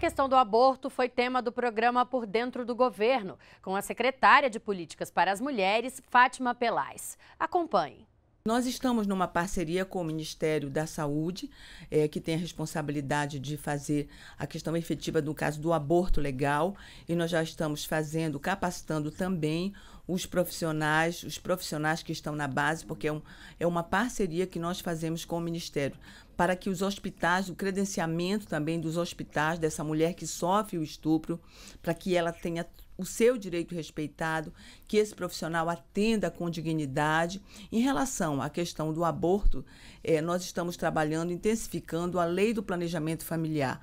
questão do aborto foi tema do programa Por Dentro do Governo, com a secretária de Políticas para as Mulheres, Fátima Pelais. Acompanhe. Nós estamos numa parceria com o Ministério da Saúde, é, que tem a responsabilidade de fazer a questão efetiva no caso do aborto legal, e nós já estamos fazendo, capacitando também os profissionais, os profissionais que estão na base, porque é, um, é uma parceria que nós fazemos com o Ministério, para que os hospitais, o credenciamento também dos hospitais dessa mulher que sofre o estupro, para que ela tenha o seu direito respeitado, que esse profissional atenda com dignidade. Em relação à questão do aborto, eh, nós estamos trabalhando, intensificando a lei do planejamento familiar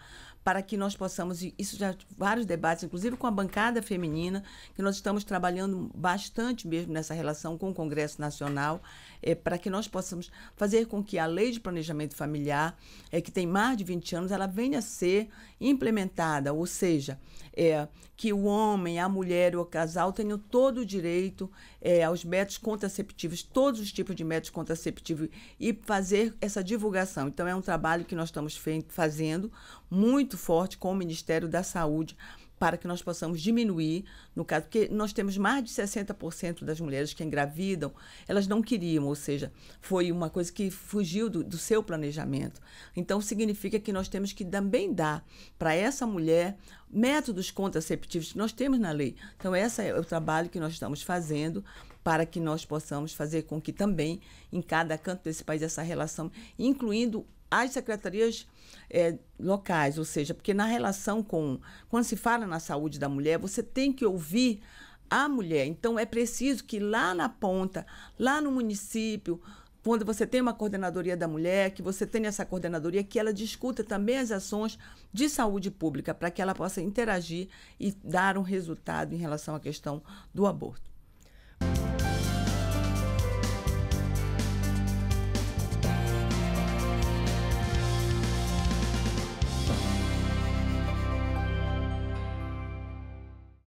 para que nós possamos, isso já vários debates, inclusive com a bancada feminina, que nós estamos trabalhando bastante mesmo nessa relação com o Congresso Nacional, é, para que nós possamos fazer com que a lei de planejamento familiar, é, que tem mais de 20 anos, ela venha a ser implementada, ou seja, é, que o homem, a mulher ou o casal tenham todo o direito é, aos métodos contraceptivos, todos os tipos de métodos contraceptivos, e fazer essa divulgação. Então, é um trabalho que nós estamos fazendo muito forte com o Ministério da Saúde para que nós possamos diminuir, no caso, porque nós temos mais de 60% das mulheres que engravidam, elas não queriam, ou seja, foi uma coisa que fugiu do, do seu planejamento. Então, significa que nós temos que também dar para essa mulher métodos contraceptivos que nós temos na lei. Então, esse é o trabalho que nós estamos fazendo para que nós possamos fazer com que também, em cada canto desse país, essa relação, incluindo as secretarias é, locais, ou seja, porque na relação com. Quando se fala na saúde da mulher, você tem que ouvir a mulher. Então, é preciso que lá na ponta, lá no município, quando você tem uma coordenadoria da mulher, que você tenha essa coordenadoria, que ela discuta também as ações de saúde pública, para que ela possa interagir e dar um resultado em relação à questão do aborto.